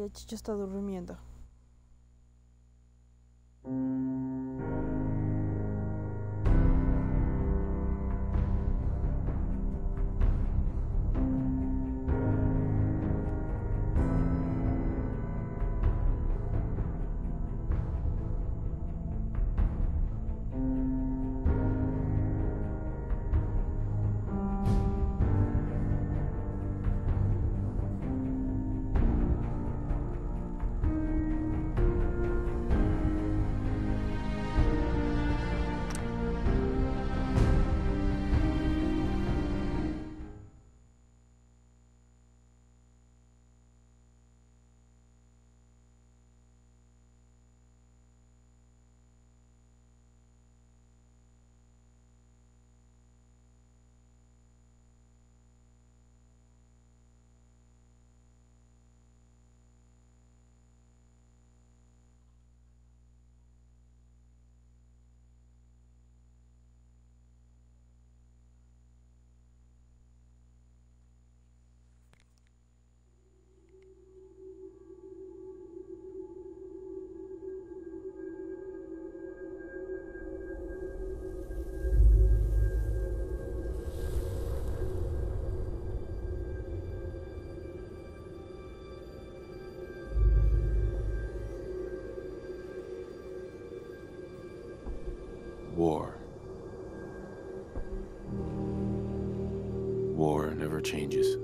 Ay, chicho está durmiendo. Never changes.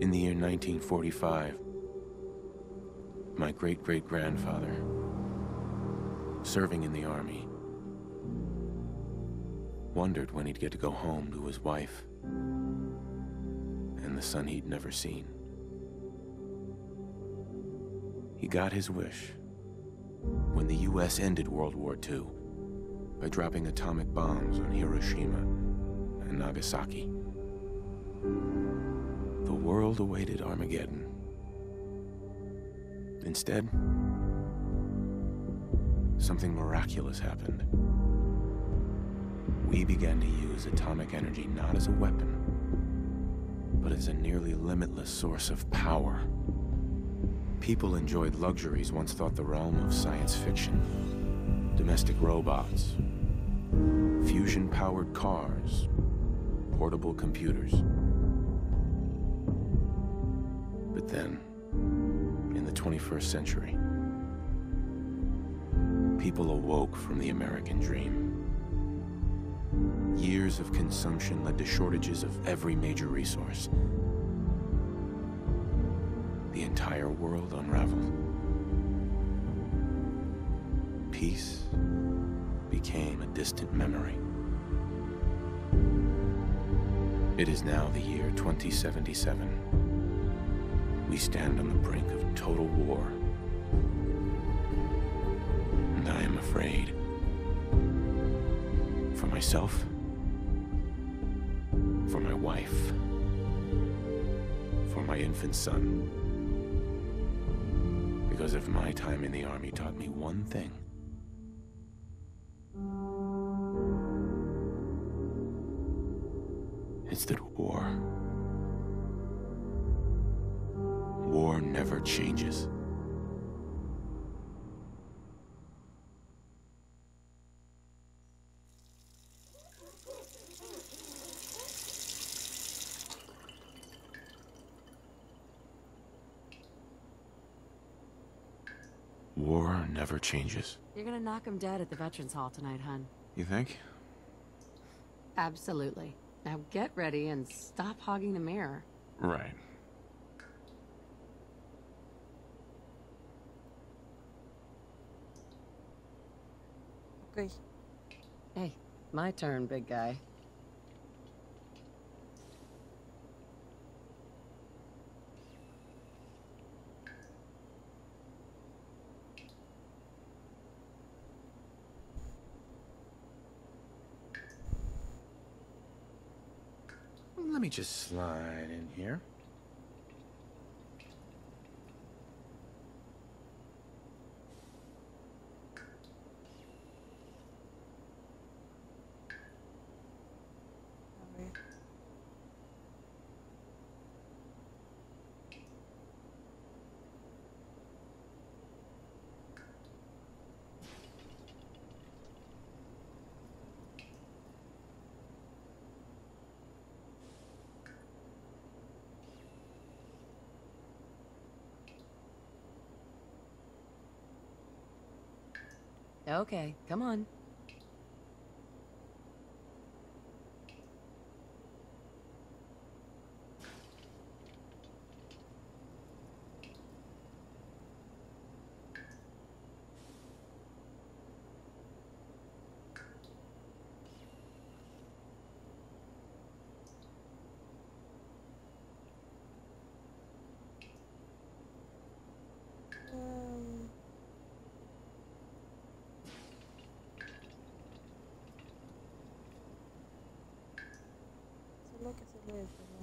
In the year 1945, my great great grandfather, serving in the army, wondered when he'd get to go home to his wife and the son he'd never seen. He got his wish when the US ended World War II by dropping atomic bombs on Hiroshima and Nagasaki. The world awaited Armageddon. Instead, something miraculous happened. We began to use atomic energy not as a weapon, but as a nearly limitless source of power. People enjoyed luxuries once thought the realm of science fiction. Domestic robots, fusion-powered cars, portable computers. But then, in the 21st century, people awoke from the American dream. Years of consumption led to shortages of every major resource. World unraveled. Peace became a distant memory. It is now the year 2077. We stand on the brink of total war. And I am afraid. For myself, for my wife, for my infant son. Because if my time in the army taught me one thing, it's that war. War never changes. War never changes. You're gonna knock him dead at the Veterans Hall tonight, hun. You think? Absolutely. Now get ready and stop hogging the mirror. Right. Ok. Hey, my turn, big guy. Let me just slide in here. Okay, come on. 累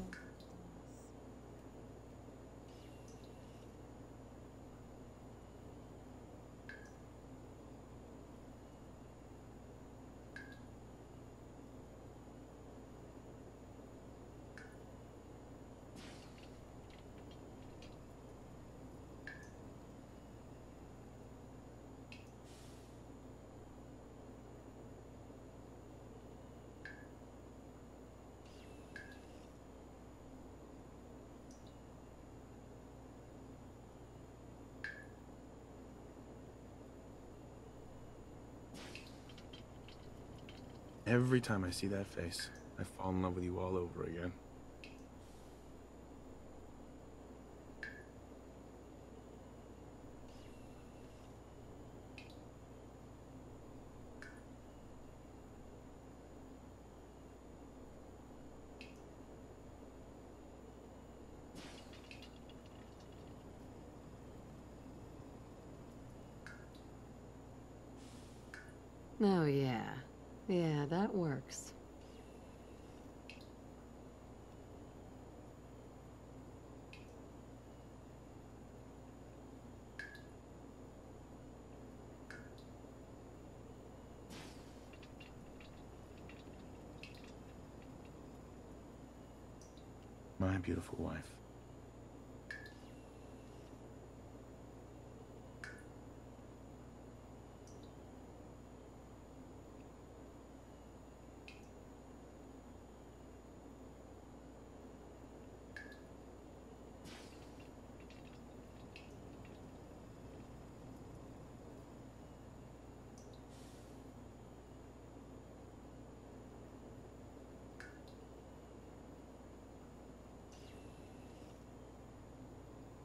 Every time I see that face, I fall in love with you all over again. Oh, yeah. Yeah, that works. My beautiful wife.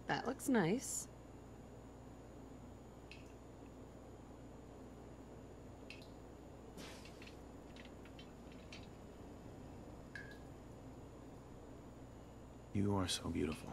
That looks nice. You are so beautiful.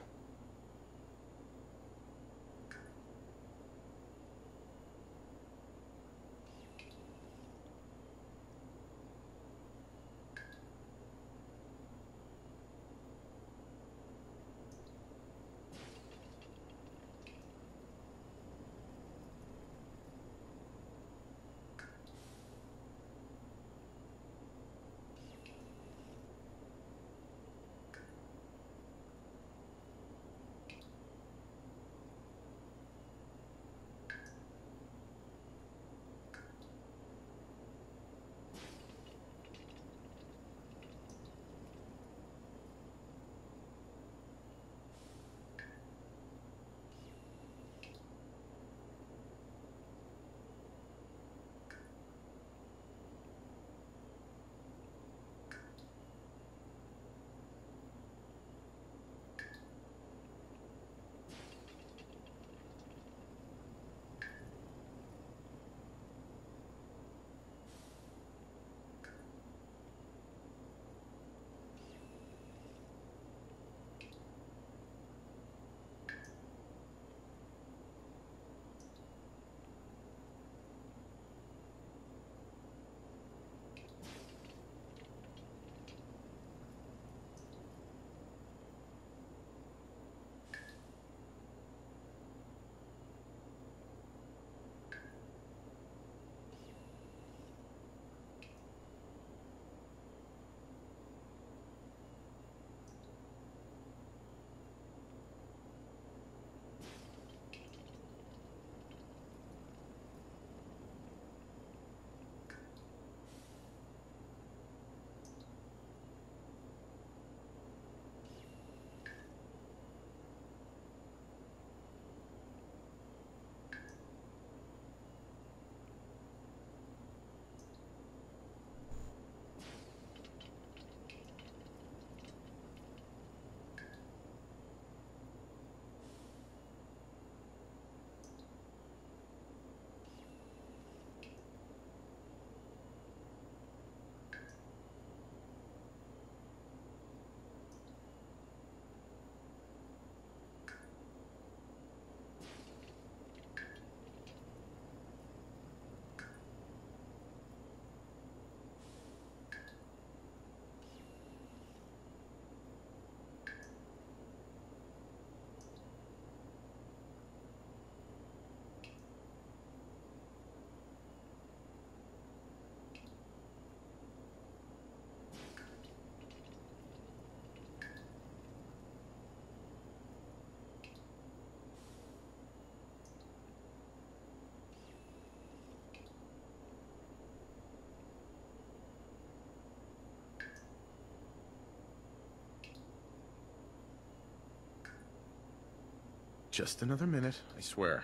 Just another minute, I swear.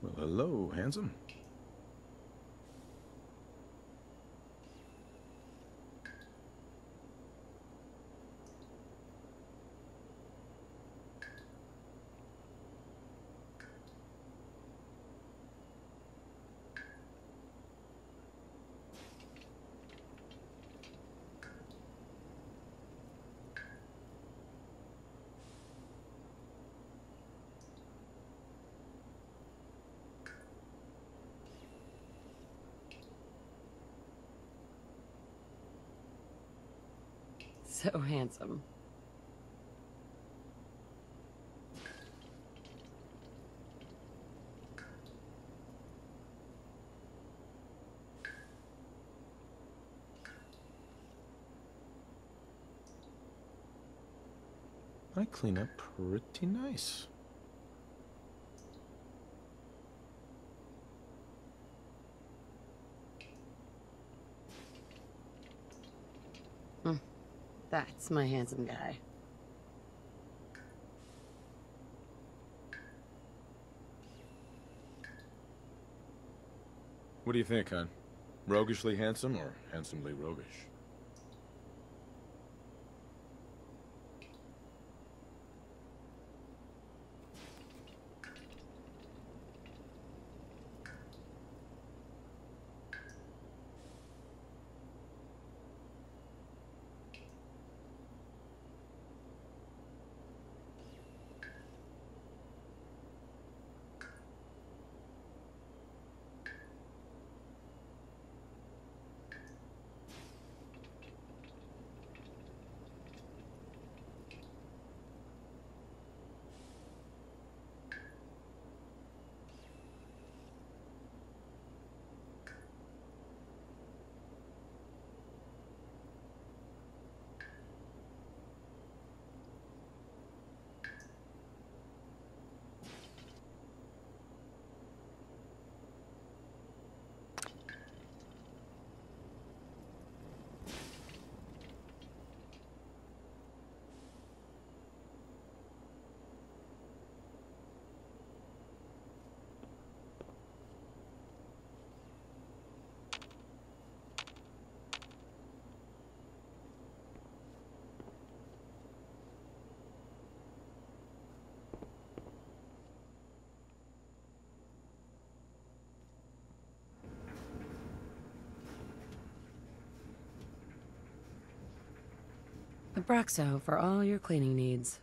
Well, hello, handsome. So handsome. I clean up pretty nice. That's my handsome guy. What do you think, hon? Roguishly handsome or handsomely roguish? Abraxo for all your cleaning needs.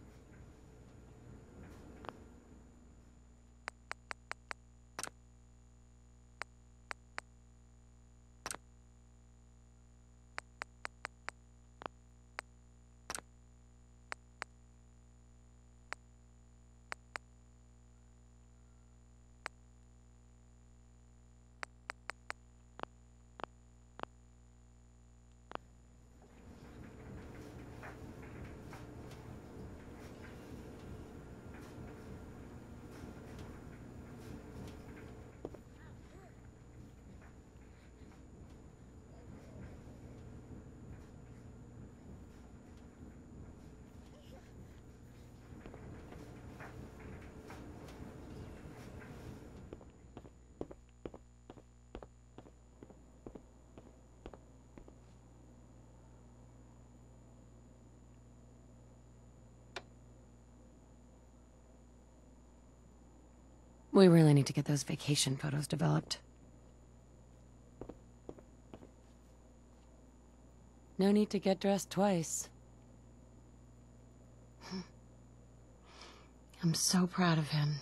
We really need to get those vacation photos developed. No need to get dressed twice. I'm so proud of him.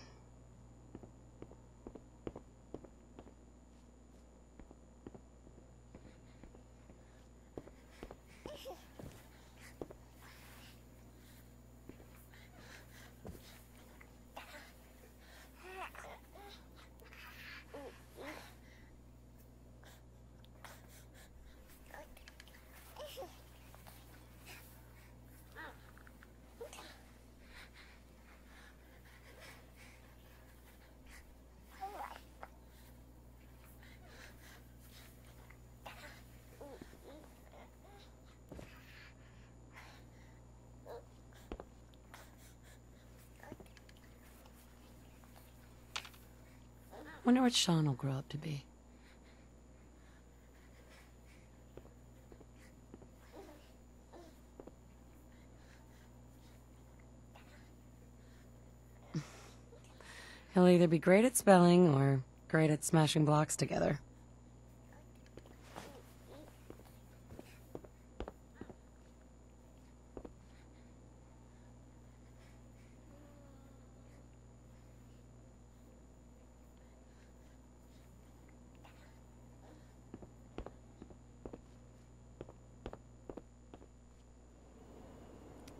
Wonder what Shaun will grow up to be. He'll either be great at spelling or great at smashing blocks together.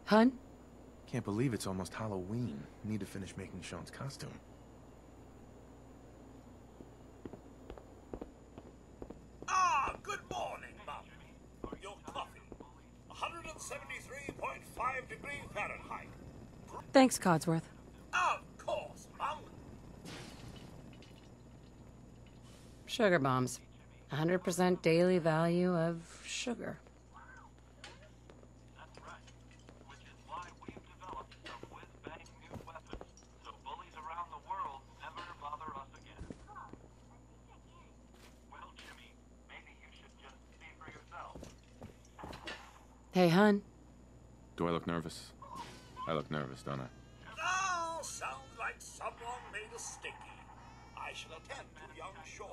Hun? Can't believe it's almost Halloween. Need to finish making Shaun's costume. Ah, good morning, Mum. Your coffee. 173.5 degrees Fahrenheit. Thanks, Codsworth. Of course, Mum. Sugar bombs. 100% daily value of sugar. That's right. Which is why we've developed some whiz-bang new weapons, so bullies around the world never bother us again. Well, Jimmy, maybe you should just see for yourself. Hey, hun. Do I look nervous? I look nervous, don't I? Oh, sounds like someone made a sticky. I shall attend to young Shaun.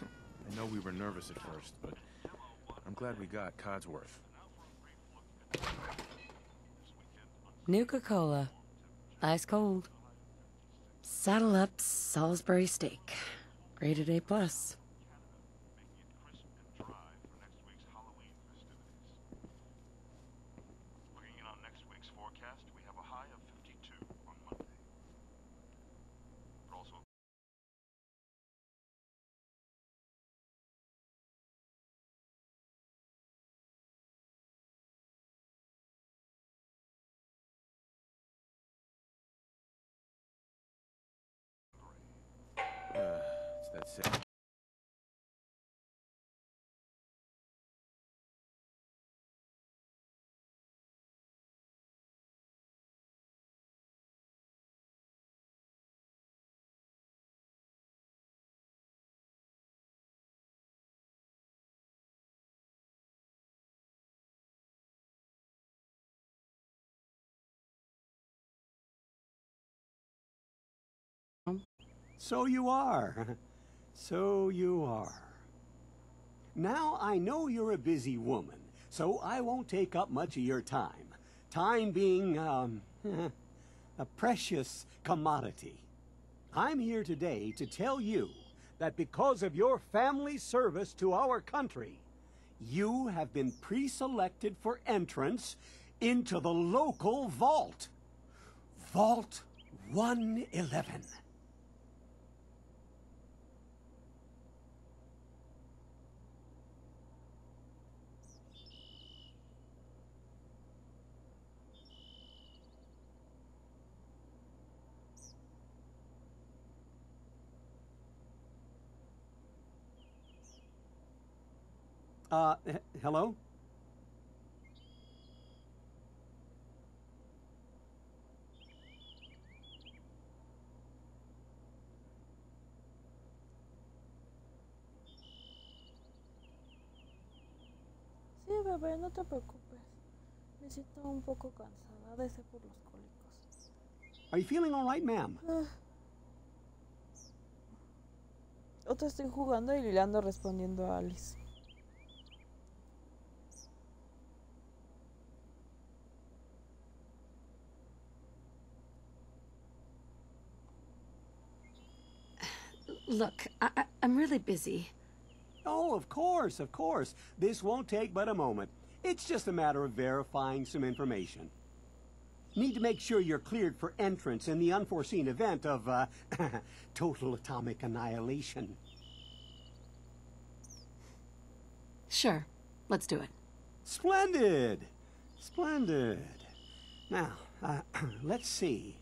I know we were nervous at first, but I'm glad we got Codsworth. Nuka Cola. Ice cold. Saddle up Salisbury steak. Rated A plus. Making it crisp and dry for next week's Halloween festivities. Looking in on next week's forecast, we have a high of 52 on Monday. But also Uh, it's that sick. So you are. So you are. Now, I know you're a busy woman, so I won't take up much of your time. Time being, um, a precious commodity. I'm here today to tell you that because of your family service to our country, you have been pre-selected for entrance into the local vault. Vault 111. Uh, h- hello? Sí, bebé, no te preocupes. Me siento un poco cansada, de ser por los cólicos. Are you feeling all right, ma'am? Otra estoy jugando y le ando respondiendo a Alice. Look, I- I'm really busy. Oh, of course, of course. This won't take but a moment. It's just a matter of verifying some information. Need to make sure you're cleared for entrance in the unforeseen event of, uh, total atomic annihilation. Sure, let's do it. Splendid! Splendid. Now, uh, let's see.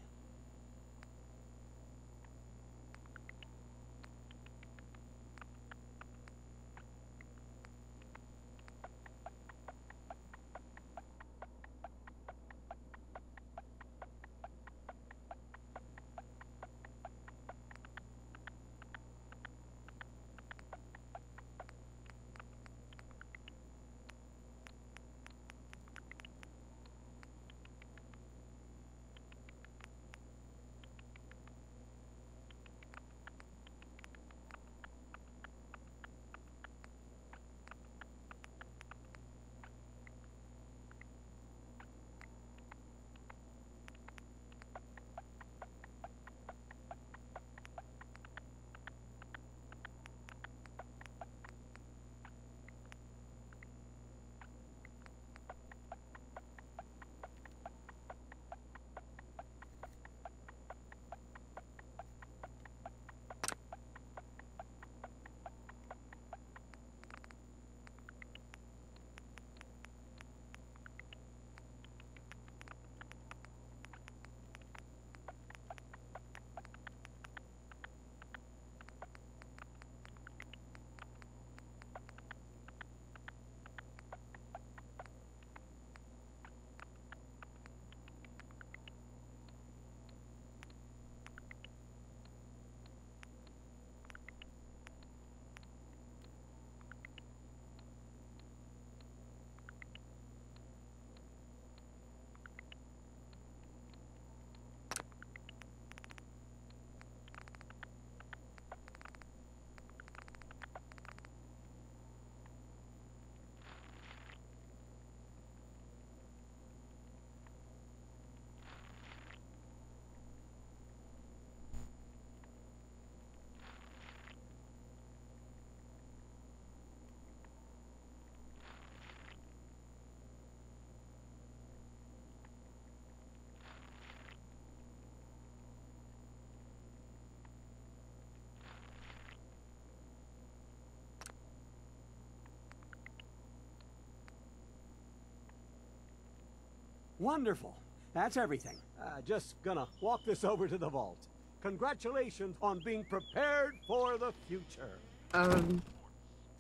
Wonderful. That's everything. Uh, just gonna walk this over to the vault. Congratulations on being prepared for the future. Um,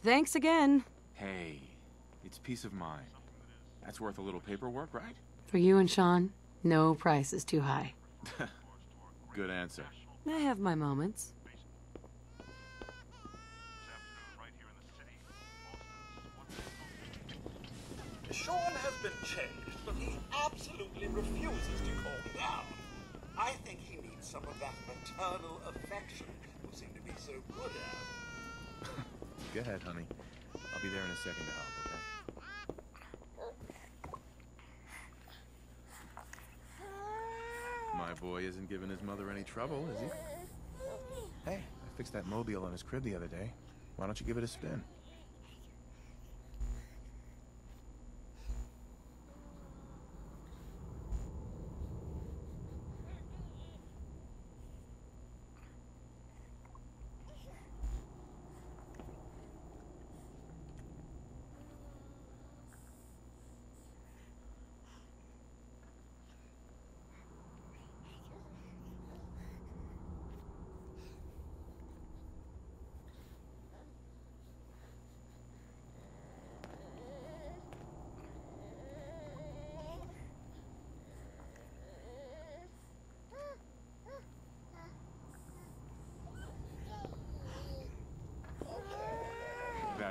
thanks again. Hey, it's peace of mind. That's worth a little paperwork, right? For you and Shaun, no price is too high. Good answer. I have my moments. This afternoon, right here in the city, Boston's Shaun has been changed, but he absolutely refuses to calm down. I think he needs some of that maternal affection you seem to be so good at. Go ahead, honey. I'll be there in a second to help, okay? My boy isn't giving his mother any trouble, is he? Hey, I fixed that mobile on his crib the other day. Why don't you give it a spin?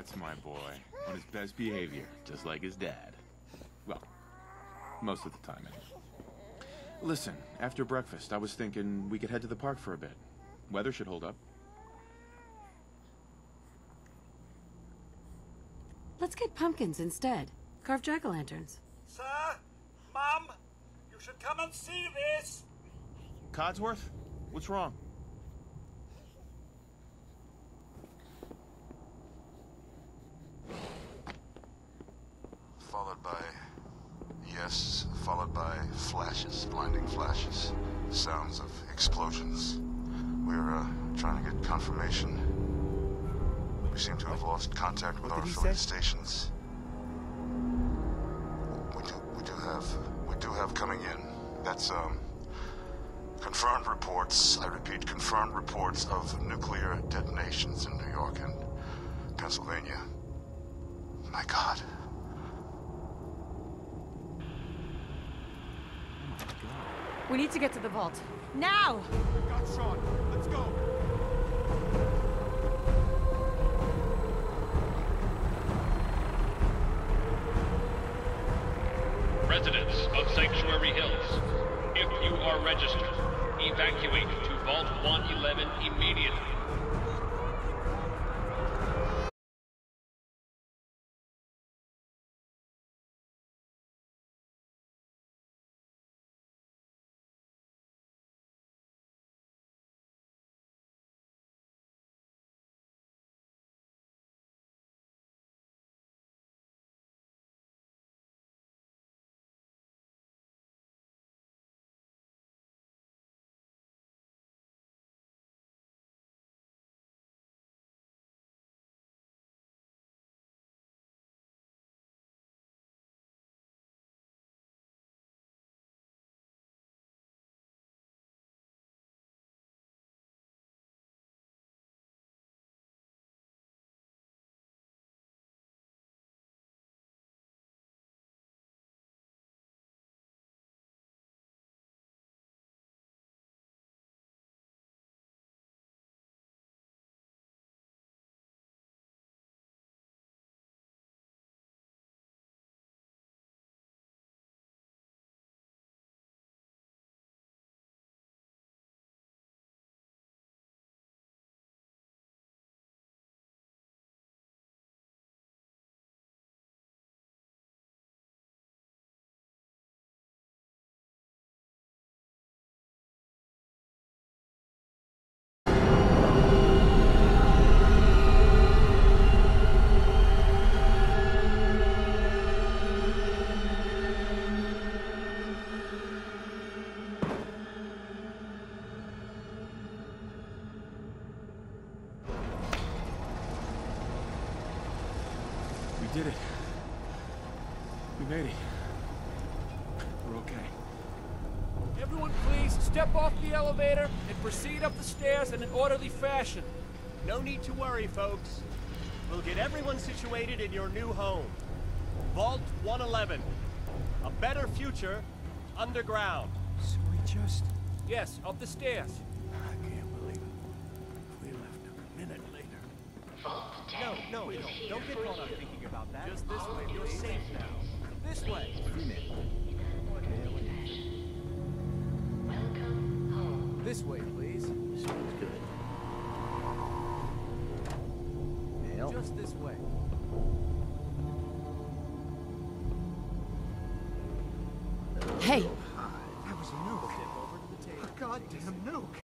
That's my boy. On his best behavior, just like his dad. Well, most of the time, anyway. Listen, after breakfast, I was thinking we could head to the park for a bit. Weather should hold up. Let's get pumpkins instead. Carve jack-o'-lanterns. Sir, Mom? you should come and see this. Codsworth? What's wrong? Explosions. We're uh, trying to get confirmation. We seem to have lost contact with What our affiliate stations. We do, we do have, we do have coming in. That's um, confirmed reports. I repeat, confirmed reports of nuclear detonations in New York and Pennsylvania. My God. We need to get to the vault. Now! Got Shaun. Let's go. Residents of Sanctuary Hills, if you are registered, evacuate to Vault 111 immediately. Made it. We're okay. Everyone please, step off the elevator and proceed up the stairs in an orderly fashion. No need to worry, folks. We'll get everyone situated in your new home. Vault 111. A better future underground. So we just... Yes, up the stairs. I can't believe it. We left a minute later. No, no, no. Don't get caught up thinking about that. Just this way. You're safe now. This way. This way, please. Sounds good. Mail. Just this way. Hey, That was a nuke. Over to the table. Goddamn nuke.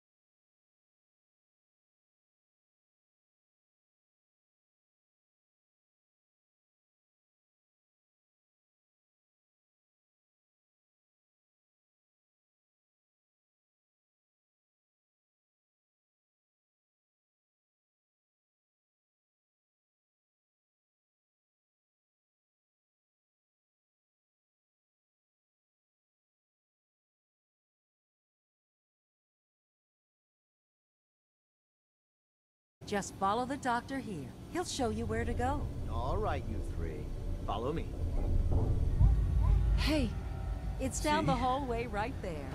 Just follow the doctor here. He'll show you where to go. All right, you three. Follow me. hey, It's down the hallway right there.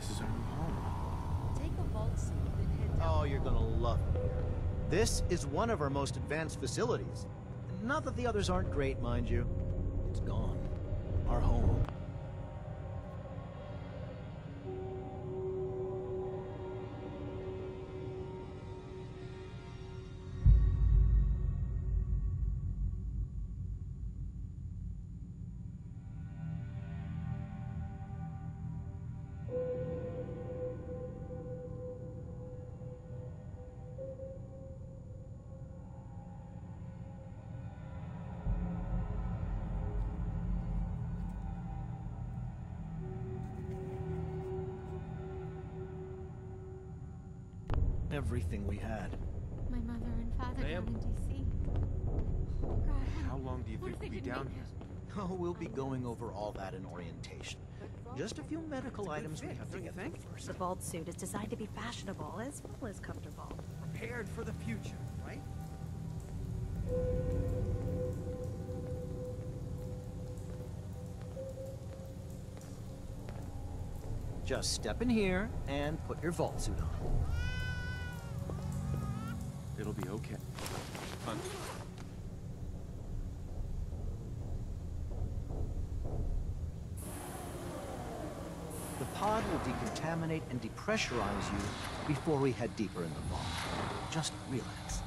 This is our new home. Take a vault suit and head down. Oh, you're gonna love it here. This is one of our most advanced facilities. Not that the others aren't great, mind you. It's gone. Our home. Everything we had. My mother and father Ma'am? down in D.C. God, How long do you think we'll be down here? Oh, we'll be going over all that in orientation. Just a few medical items we have to don't you get think? through first. The vault suit is designed to be fashionable as well as comfortable. Prepared for the future, right? Just step in here and put your vault suit on. It'll be okay. Fun. The pod will decontaminate and depressurize you before we head deeper in the vault. Just relax.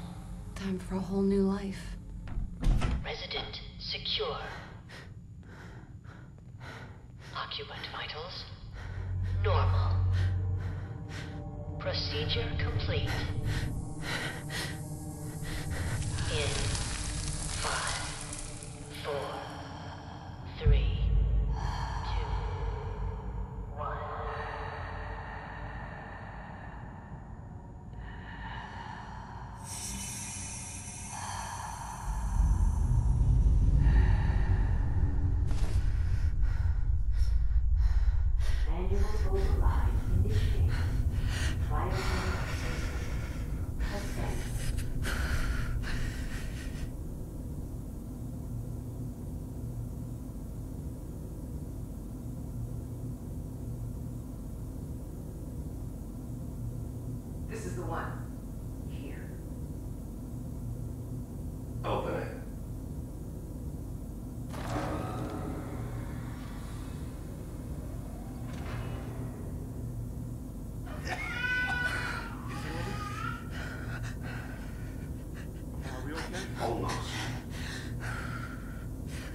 time for a whole new life. Resident secure. Occupant vitals normal. Procedure complete. The one. Here. Open it. Are we okay? Almost.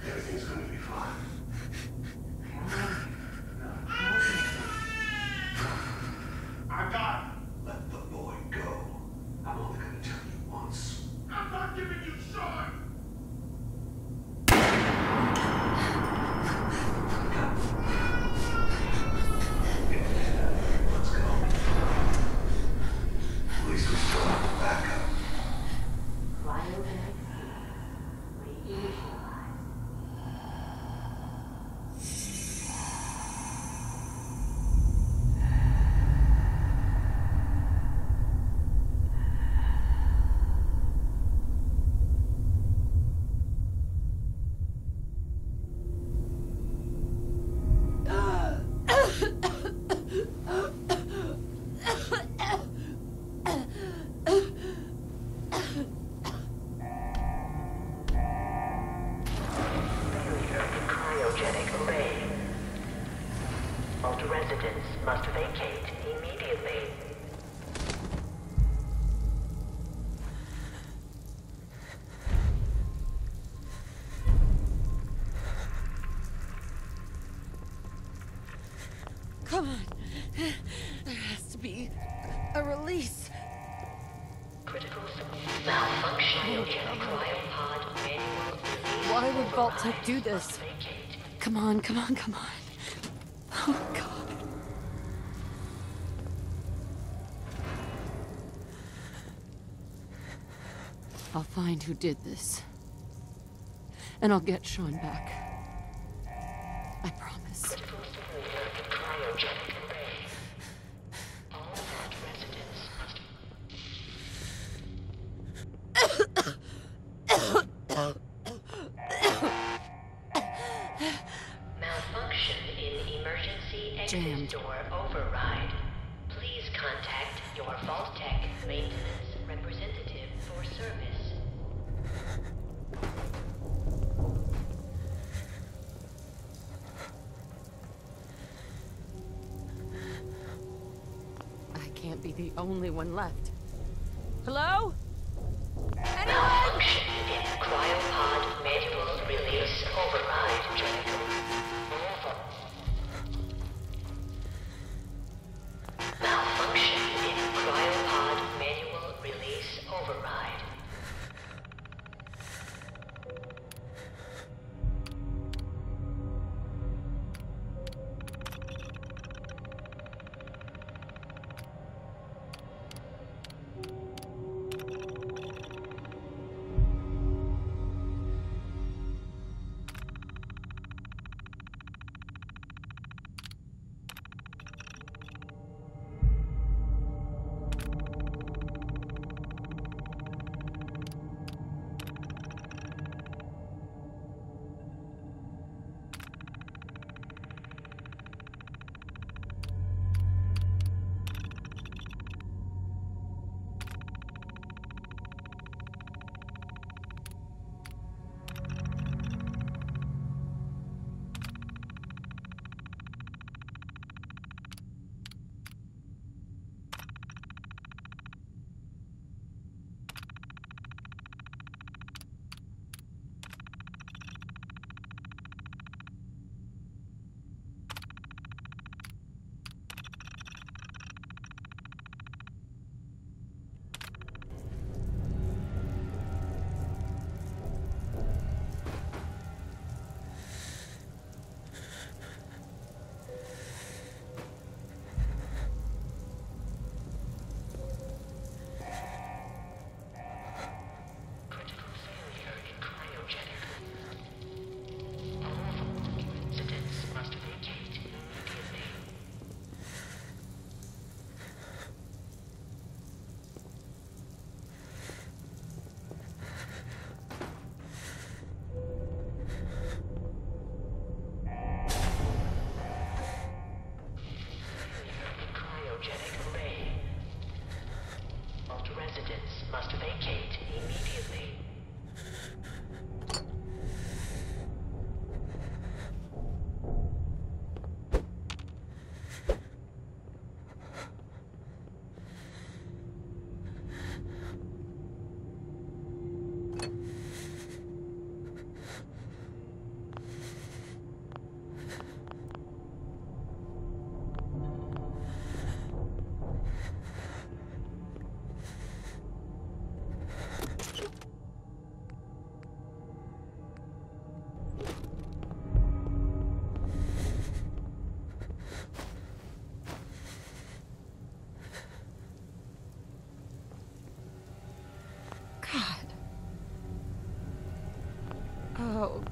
Everything's gonna be fine. I got it. Let the boy go. Vault residents must vacate immediately. Come on. There has to be a release. Critical malfunction. Why would Vault-Tec do this? Come on, come on, come on. Oh, God. I'll find who did this. And I'll get Shaun back.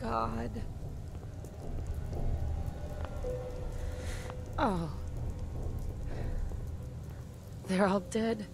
God. Oh. They're all dead.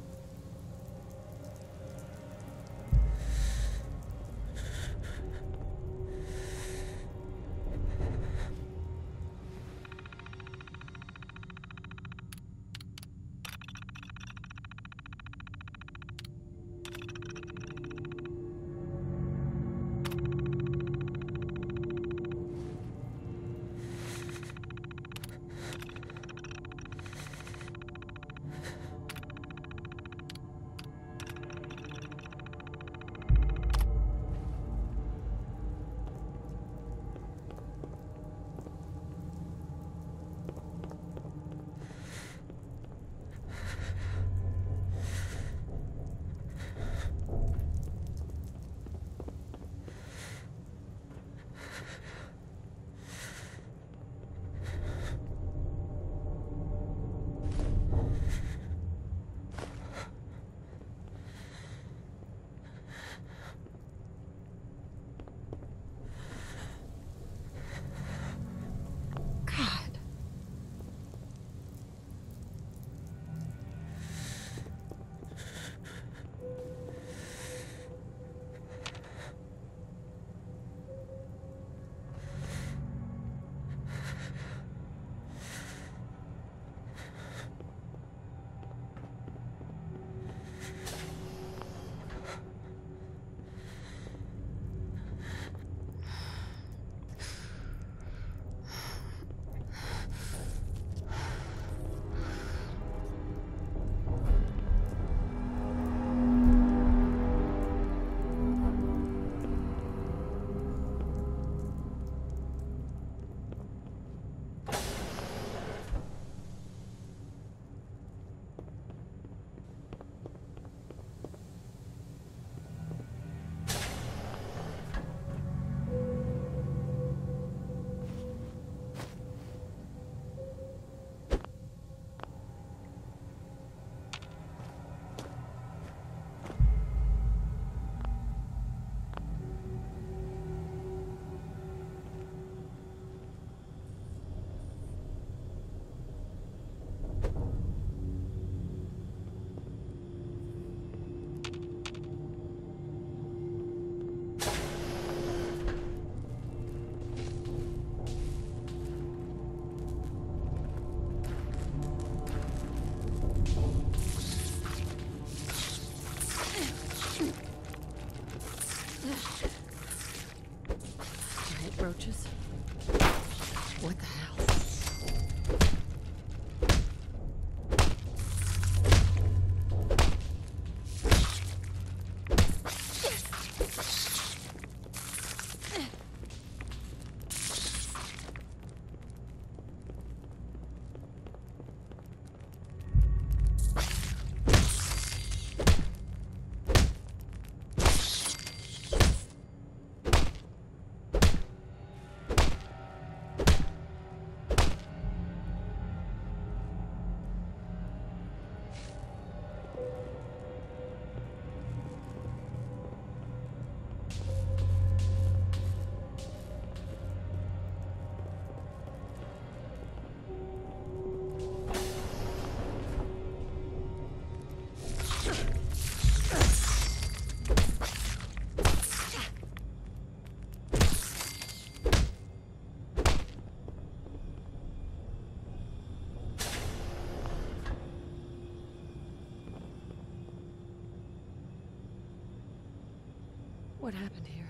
What happened here?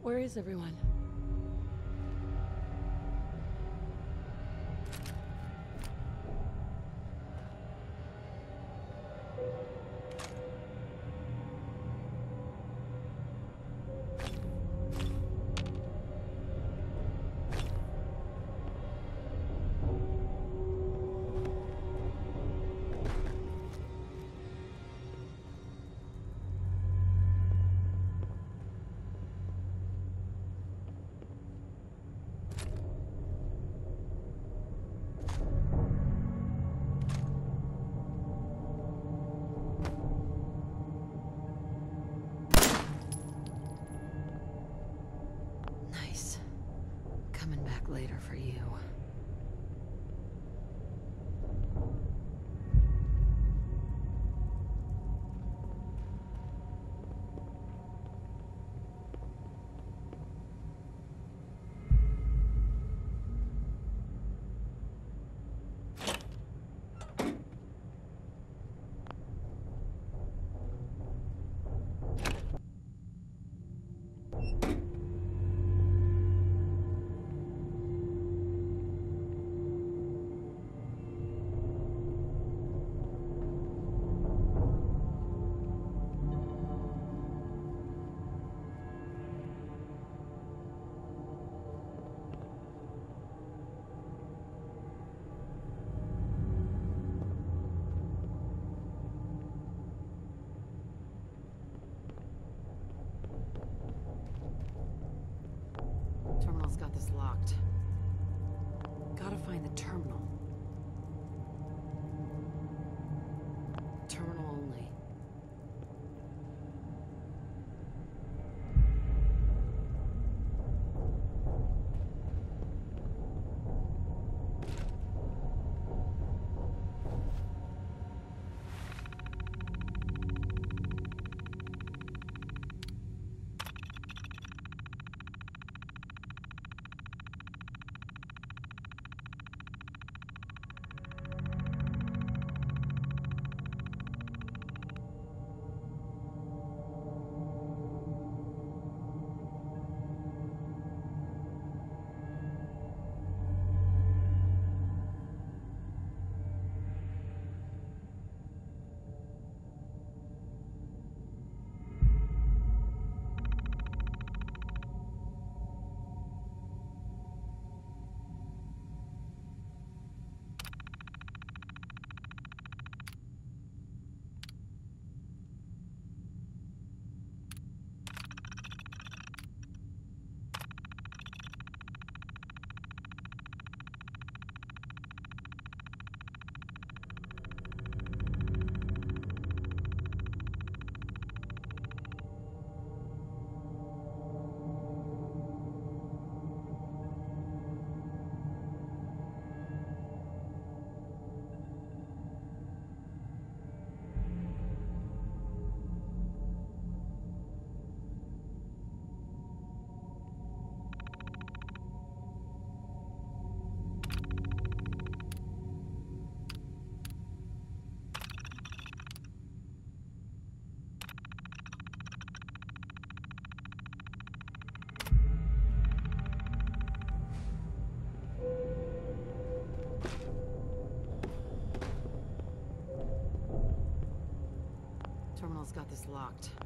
Where is everyone? Terminal's got this locked.